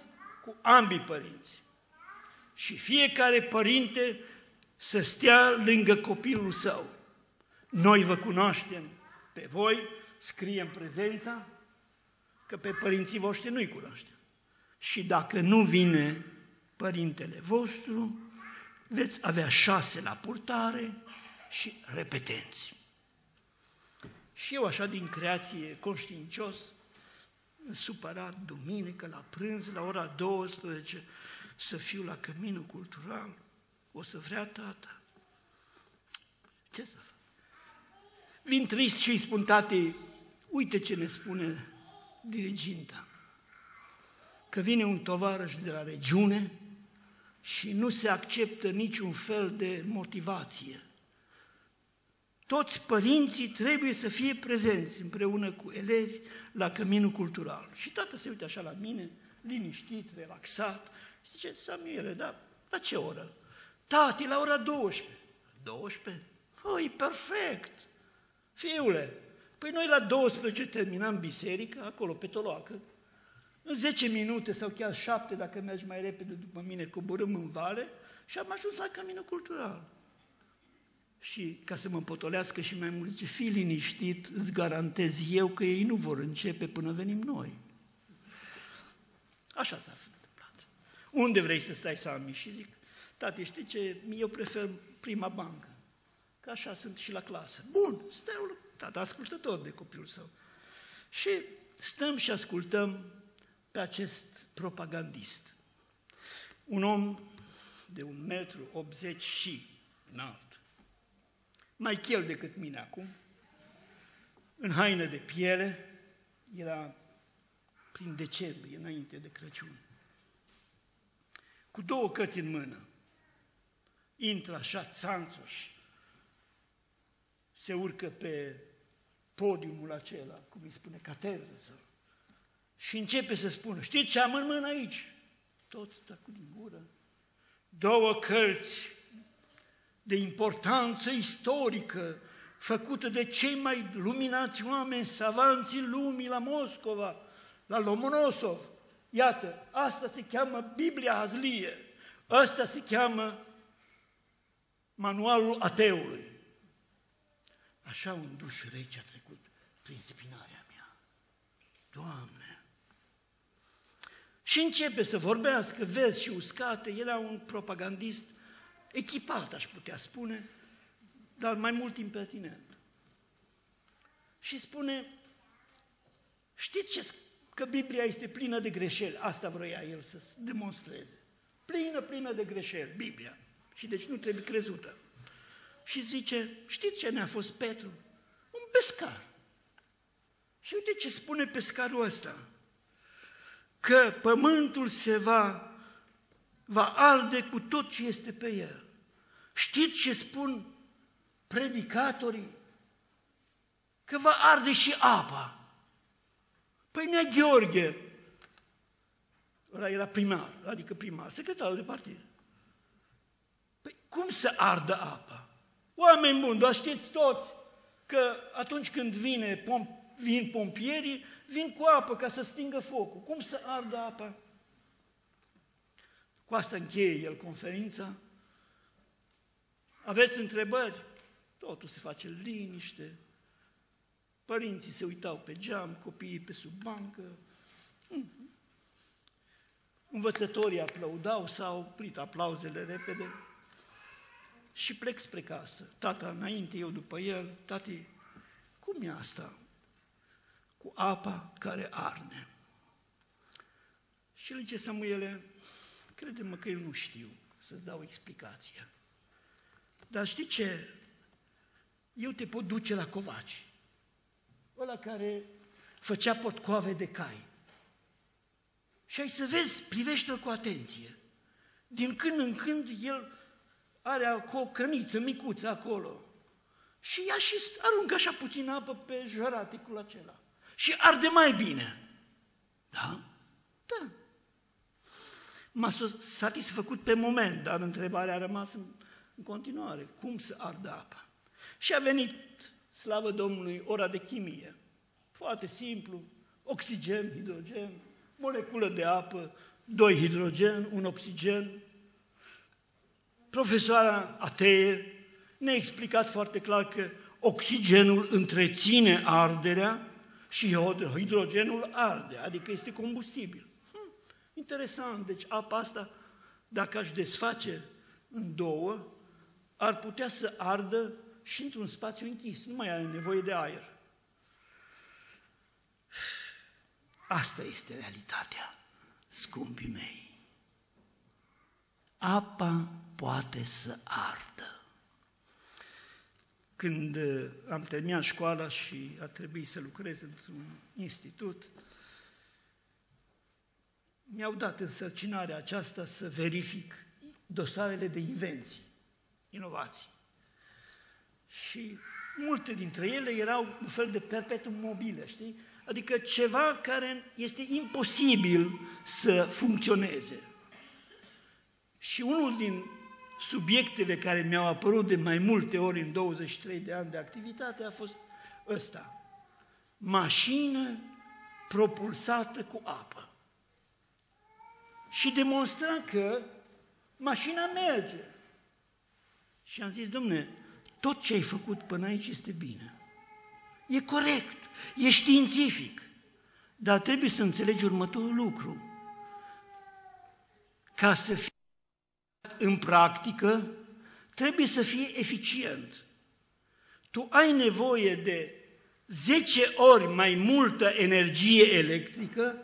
Speaker 1: cu ambii părinți. Și fiecare părinte să stea lângă copilul său. Noi vă cunoaștem pe voi, scriem prezența, că pe părinții voștri nu-i cunoaștem și dacă nu vine părintele vostru, veți avea șase la purtare și repetenți. Și eu așa din creație conștiincios, supărat, duminică, la prânz, la ora 12, să fiu la căminul cultural, o să vrea tata. Ce să fac? Vin trist și îi spun tati, uite ce ne spune diriginta, că vine un tovarăș de la regiune și nu se acceptă niciun fel de motivație. Toți părinții trebuie să fie prezenți împreună cu elevi la căminul cultural. Și tata se uită așa la mine, liniștit, relaxat, și zice, Samuele, dar la ce oră? Tati, la ora 12. 12? Oh, e perfect! Fiule, păi noi la 12 terminam biserica, acolo pe Toloacă, în 10 minute sau chiar 7, dacă mergi mai repede după mine, coborâm în vale și am ajuns la caminul cultural. Și ca să mă potolească și mai mult, zice, fii liniștit, îți garantez eu că ei nu vor începe până venim noi. Așa s-a întâmplat. Unde vrei să stai, Sami? Și zic, tati, știi ce, eu prefer prima bancă, că așa sunt și la clasă. Bun, stau, tata ascultător de copilul său. Și stăm și ascultăm pe acest propagandist. Un om de un metru 80 și înalt, mai chel decât mine acum, în haină de piele, era prin decembrie, înainte de Crăciun. Cu două cărți în mână, intră așa țanțoș, se urcă pe podiumul acela, cum îi spune, catedră, sau, și începe să spună, știți ce am în mână aici? Toți cu din gură. Două cărți de importanță istorică, făcută de cei mai luminați oameni, savanții lumii la Moscova, la Lomonosov. Iată, asta se cheamă Biblia Hazlie, asta se cheamă manualul ateului. Așa un duș rece a trecut prin spinarea mea. Doamne! Și începe să vorbească, vezi și uscate, era un propagandist echipat, aș putea spune, dar mai mult impertinent. Și spune, știți ce, că Biblia este plină de greșeli, asta vroia el să demonstreze. Plină, plină de greșeli, Biblia. Și deci nu trebuie crezută. Și zice, știți ce ne-a fost Petru? Un pescar. Și uite ce spune pescarul ăsta. Că pământul se va, va arde cu tot ce este pe el. Știți ce spun predicatorii? Că va arde și apa. Păi nea Gheorghe, ăla era primar, adică primar, secretarul de partid. Păi cum să ardă apa? Oameni buni, doar știți toți că atunci când vine pom, vin pompierii, vin cu apă ca să stingă focul. Cum să ardă apa? Cu asta încheie el conferința. Aveți întrebări? Totul se face liniște. Părinții se uitau pe geam, copiii pe sub bancă. Mm. Învățătorii aplaudau, s-au oprit aplauzele repede și plec spre casă. Tata înainte, eu după el. Tati, cum e asta? Cu apa care arde. Și el zice, Samuele, crede-mă că eu nu știu să-ți dau explicația. Dar știi ce? Eu te pot duce la covaci. Ăla care făcea potcoave de cai. Și ai să vezi, privește-l cu atenție. Din când în când el are o căniță micuță acolo. Și ia și aruncă așa puțin apă pe jăraticul acela. Și arde mai bine. Da? Da. M-a satisfăcut pe moment, dar întrebarea a rămas în în continuare, cum să ardă apa. Și a venit, slavă Domnului, ora de chimie. Foarte simplu, oxigen, hidrogen, moleculă de apă, doi hidrogen, un oxigen. Profesoara Atee ne-a explicat foarte clar că oxigenul întreține arderea și hidrogenul arde, adică este combustibil. Hm, interesant, deci apa asta, dacă aș desface în două, ar putea să ardă și într-un spațiu închis, nu mai are nevoie de aer. Asta este realitatea, scumpii mei. Apa poate să ardă. Când uh, am terminat școala și a trebuit să lucrez într-un institut, mi-au dat însărcinarea aceasta să verific dosarele de invenții inovații. Și multe dintre ele erau un fel de perpetuum mobile, știi? Adică ceva care este imposibil să funcționeze. Și unul din subiectele care mi-au apărut de mai multe ori în 23 de ani de activitate a fost ăsta. Mașină propulsată cu apă. Și demonstra că mașina merge. Și am zis, domne, tot ce ai făcut până aici este bine. E corect, e științific. Dar trebuie să înțelegi următorul lucru. Ca să fie în practică, trebuie să fie eficient. Tu ai nevoie de 10 ori mai multă energie electrică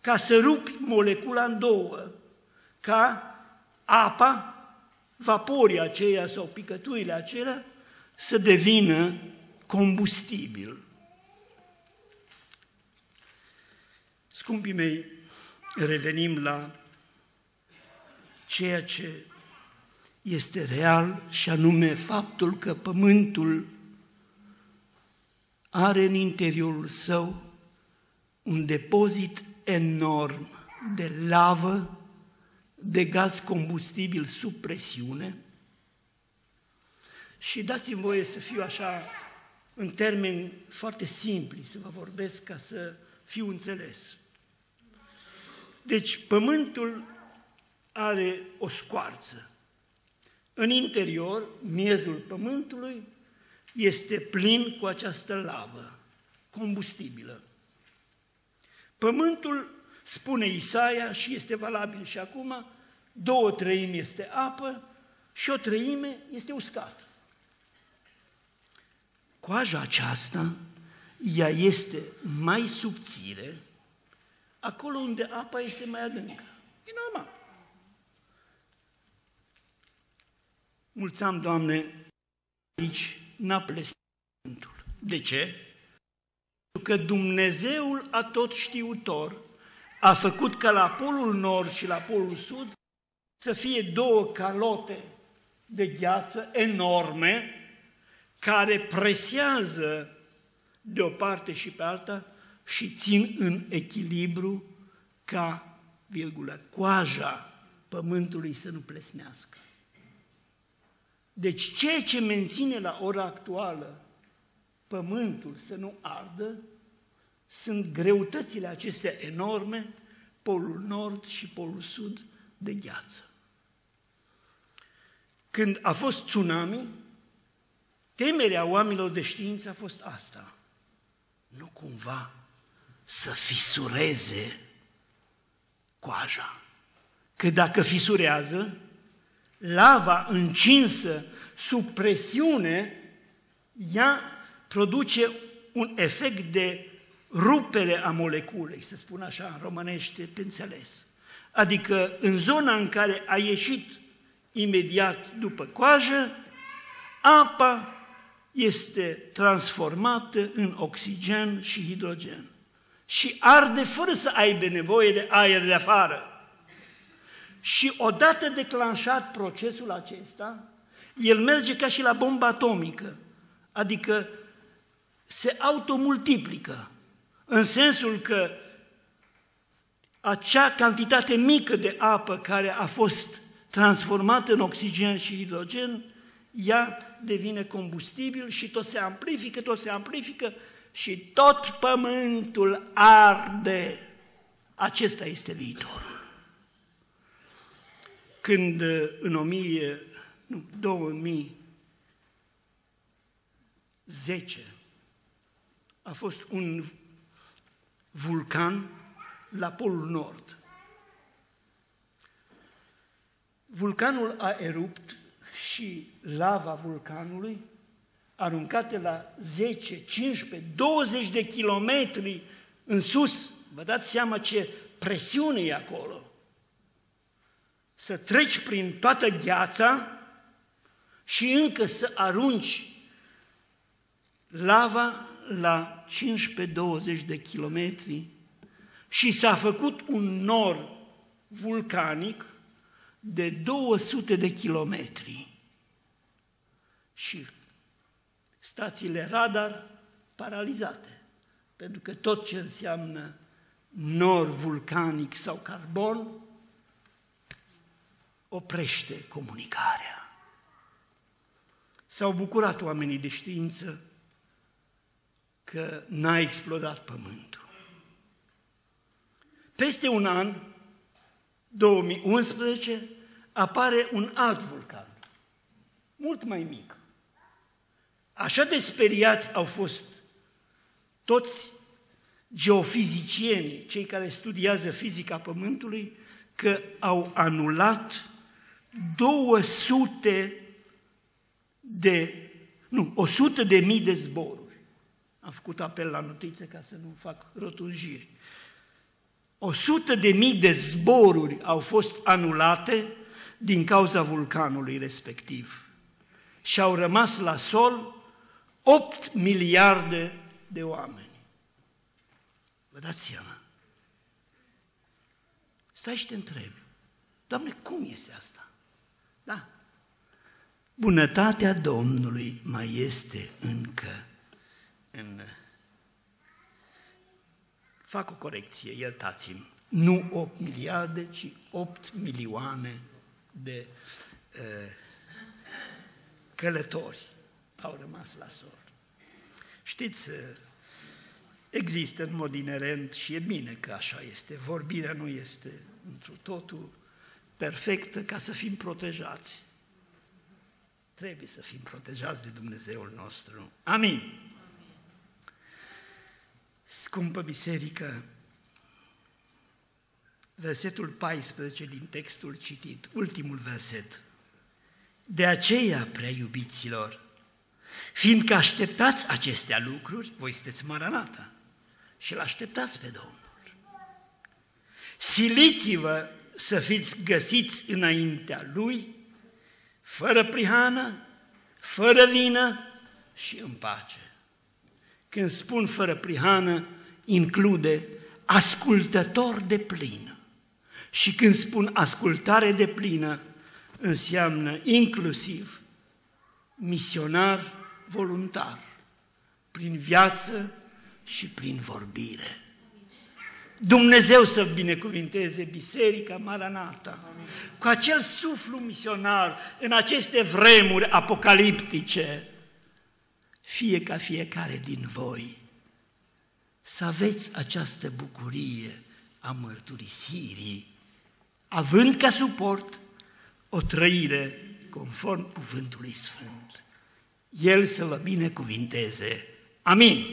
Speaker 1: ca să rupi molecula în două, ca apa, vaporii aceia sau picăturile acelea, să devină combustibil. Scumpii mei, revenim la ceea ce este real și anume faptul că Pământul are în interiorul său un depozit enorm de lavă, de gaz combustibil sub presiune și dați-mi voie să fiu așa în termeni foarte simpli, să vă vorbesc ca să fiu înțeles. Deci, pământul are o scoarță. În interior, miezul pământului este plin cu această lavă combustibilă. Pământul, spune Isaia, și este valabil și acum, două treimi este apă și o treime este uscat. Coaja aceasta, ea este mai subțire, acolo unde apa este mai adâncă. E normal. Mulțam, Doamne, aici n-a plesat De ce? Pentru că Dumnezeul atot știutor a făcut ca la polul nord și la polul sud să fie două calote de gheață enorme care presează de o parte și pe alta și țin în echilibru ca, virgulă, coaja pământului să nu plesnească. Deci ceea ce menține la ora actuală pământul să nu ardă sunt greutățile acestea enorme, polul nord și polul sud de gheață. Când a fost tsunami, temerea oamenilor de știință a fost asta. Nu cumva să fisureze coaja. Că dacă fisurează, lava încinsă sub presiune, ea produce un efect de rupere a moleculei, să spun așa în românește, pe înțeles. Adică în zona în care a ieșit imediat după coajă, apa este transformată în oxigen și hidrogen și arde fără să aibă nevoie de aer de afară. Și odată declanșat procesul acesta, el merge ca și la bomba atomică, adică se automultiplică, în sensul că acea cantitate mică de apă care a fost transformată în oxigen și hidrogen, ea devine combustibil și tot se amplifică, tot se amplifică și tot pământul arde. Acesta este viitorul când uh, în 1000, nu, 2010 a fost un vulcan la Polul Nord. Vulcanul a erupt și lava vulcanului, aruncate la 10, 15, 20 de kilometri în sus, Vă dați seama ce presiune e acolo. Să treci prin toată gheața și încă să arunci lava la 15-20 de kilometri și s-a făcut un nor vulcanic de 200 de kilometri. Și stațiile radar paralizate, pentru că tot ce înseamnă nor vulcanic sau carbon oprește comunicarea. S-au bucurat oamenii de știință că n-a explodat pământul. Peste un an, 2011, apare un alt vulcan, mult mai mic. Așa de speriați au fost toți geofizicienii, cei care studiază fizica Pământului, că au anulat 200 de, nu, 100 de mii de zboruri. Am făcut apel la notițe ca să nu fac rotunjiri. 100 de mii de zboruri au fost anulate din cauza vulcanului respectiv și au rămas la sol 8 miliarde de oameni. Vă dați seama? Stai și te întrebi, Doamne, cum este asta? Da. Bunătatea Domnului mai este încă în... Fac o corecție, iertați-mi. Nu 8 miliarde, ci 8 milioane de uh, călători au rămas la sol. Știți, uh, există în mod inerent și e bine că așa este. Vorbirea nu este într totul perfectă ca să fim protejați. Trebuie să fim protejați de Dumnezeul nostru. Amin. Scumpă biserică, versetul 14 din textul citit, ultimul verset. De aceea, prea iubiților, fiindcă așteptați acestea lucruri, voi sunteți maranata și îl așteptați pe Domnul. Siliți-vă să fiți găsiți înaintea Lui, fără prihană, fără vină și în pace. Când spun fără prihană, include ascultător de plin. Și când spun ascultare de plină, înseamnă inclusiv misionar voluntar, prin viață și prin vorbire. Dumnezeu să binecuvinteze Biserica Maranata cu acel suflu misionar în aceste vremuri apocaliptice, fie ca fiecare din voi să aveți această bucurie a mărturisirii, având ca suport o trăire conform cuvântului Sfânt. El să vă binecuvinteze. Amin.